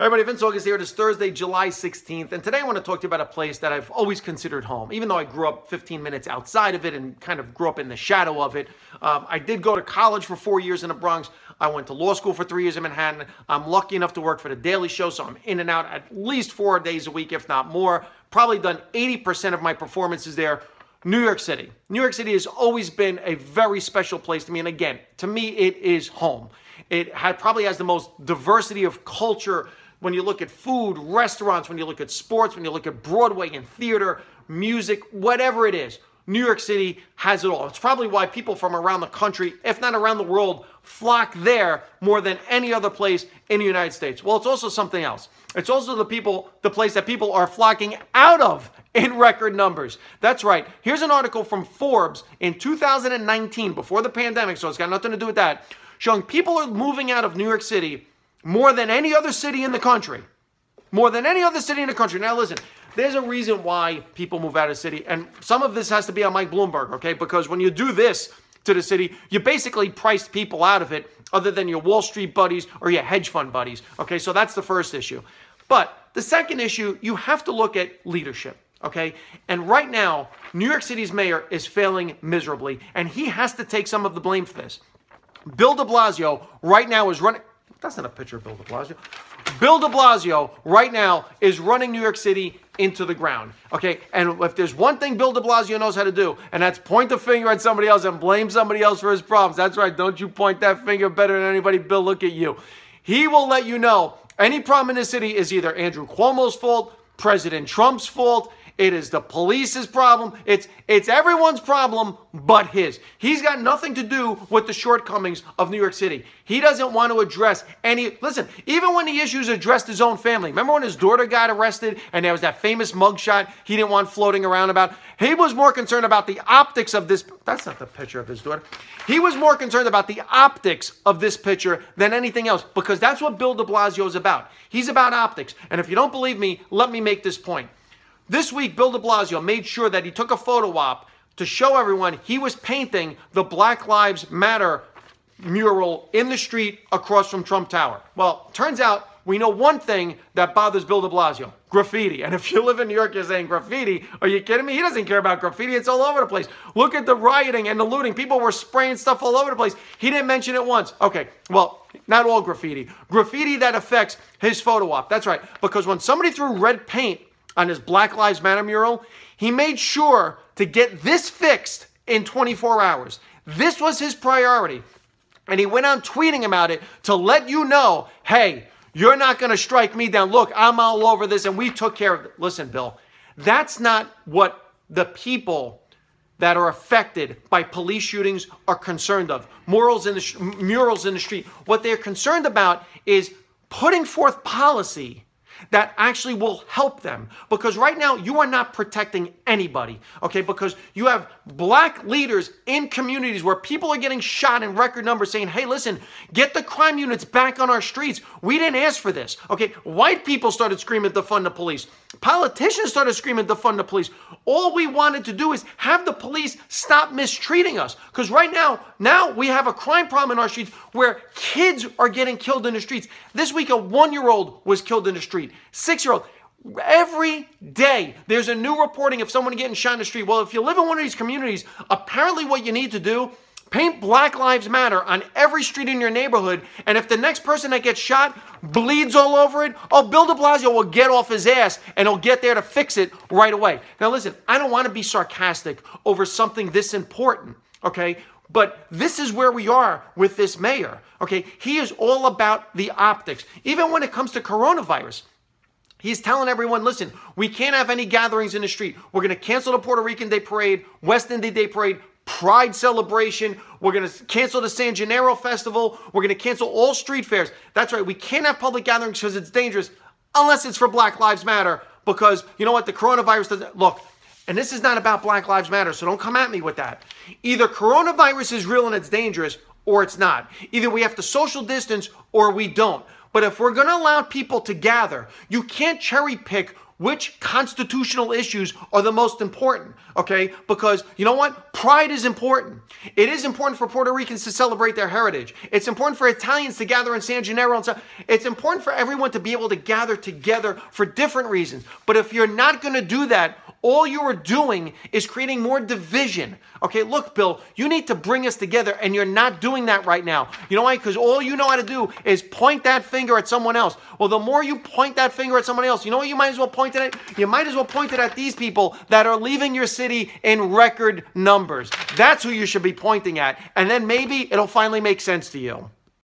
Everybody, Vince August here. It is Thursday, July 16th, and today I want to talk to you about a place that I've always considered home. Even though I grew up 15 minutes outside of it and kind of grew up in the shadow of it, um, I did go to college for four years in the Bronx. I went to law school for three years in Manhattan. I'm lucky enough to work for The Daily Show, so I'm in and out at least four days a week, if not more. Probably done 80% of my performances there. New York City. New York City has always been a very special place to me, and again, to me, it is home. It had, probably has the most diversity of culture when you look at food, restaurants, when you look at sports, when you look at Broadway and theater, music, whatever it is, New York City has it all. It's probably why people from around the country, if not around the world, flock there more than any other place in the United States. Well, it's also something else. It's also the people, the place that people are flocking out of in record numbers. That's right. Here's an article from Forbes in 2019, before the pandemic, so it's got nothing to do with that, showing people are moving out of New York City more than any other city in the country. More than any other city in the country. Now, listen, there's a reason why people move out of city, and some of this has to be on Mike Bloomberg, okay? Because when you do this to the city, you basically priced people out of it, other than your Wall Street buddies or your hedge fund buddies, okay? So that's the first issue. But the second issue, you have to look at leadership okay? And right now, New York City's mayor is failing miserably, and he has to take some of the blame for this. Bill de Blasio right now is running. That's not a picture of Bill de Blasio. Bill de Blasio right now is running New York City into the ground. Okay, and if there's one thing Bill de Blasio knows how to do, and that's point the finger at somebody else and blame somebody else for his problems. That's right. Don't you point that finger better than anybody, Bill. Look at you. He will let you know any problem in the city is either Andrew Cuomo's fault, President Trump's fault, it is the police's problem. It's it's everyone's problem but his. He's got nothing to do with the shortcomings of New York City. He doesn't want to address any listen, even when the issues addressed his own family. Remember when his daughter got arrested and there was that famous mugshot he didn't want floating around about? He was more concerned about the optics of this that's not the picture of his daughter. He was more concerned about the optics of this picture than anything else because that's what Bill de Blasio is about. He's about optics. And if you don't believe me, let me make this point. This week, Bill de Blasio made sure that he took a photo op to show everyone he was painting the Black Lives Matter mural in the street across from Trump Tower. Well, turns out we know one thing that bothers Bill de Blasio graffiti. And if you live in New York, you're saying graffiti. Are you kidding me? He doesn't care about graffiti. It's all over the place. Look at the rioting and the looting. People were spraying stuff all over the place. He didn't mention it once. Okay, well, not all graffiti. Graffiti that affects his photo op. That's right. Because when somebody threw red paint on his Black Lives Matter mural, he made sure to get this fixed in 24 hours. This was his priority. And he went on tweeting about it to let you know hey, you're not going to strike me down. Look, I'm all over this and we took care of it. Listen, Bill, that's not what the people that are affected by police shootings are concerned of. Murals in the, murals in the street. What they're concerned about is putting forth policy that actually will help them. Because right now, you are not protecting anybody, okay? Because you have black leaders in communities where people are getting shot in record numbers saying, hey, listen, get the crime units back on our streets. We didn't ask for this, okay? White people started screaming to fund the police. Politicians started screaming to fund the police. All we wanted to do is have the police stop mistreating us. Because right now, now we have a crime problem in our streets where kids are getting killed in the streets. This week, a one year old was killed in the street, six year old. Every day, there's a new reporting of someone getting shot in the street. Well, if you live in one of these communities, apparently what you need to do Paint Black Lives Matter on every street in your neighborhood, and if the next person that gets shot bleeds all over it, oh, Bill de Blasio will get off his ass and he'll get there to fix it right away. Now, listen, I don't want to be sarcastic over something this important, okay? But this is where we are with this mayor, okay? He is all about the optics. Even when it comes to coronavirus, He's telling everyone, listen, we can't have any gatherings in the street. We're going to cancel the Puerto Rican Day Parade, West Indian Day Parade, Pride celebration. We're going to cancel the San Gennaro Festival. We're going to cancel all street fairs. That's right. We can't have public gatherings because it's dangerous unless it's for Black Lives Matter. Because you know what? The coronavirus doesn't. Look, and this is not about Black Lives Matter, so don't come at me with that. Either coronavirus is real and it's dangerous, or it's not. Either we have to social distance or we don't. But if we're going to allow people to gather, you can't cherry pick which constitutional issues are the most important, okay? Because you know what? Pride is important. It is important for Puerto Ricans to celebrate their heritage. It's important for Italians to gather in San Gennaro. And so it's important for everyone to be able to gather together for different reasons. But if you're not going to do that, all you are doing is creating more division. Okay, look, Bill, you need to bring us together, and you're not doing that right now. You know why? Because all you know how to do is point that finger at someone else. Well, the more you point that finger at someone else, you know what you might as well point it at? You might as well point it at these people that are leaving your city in record numbers. That's who you should be pointing at. And then maybe it'll finally make sense to you.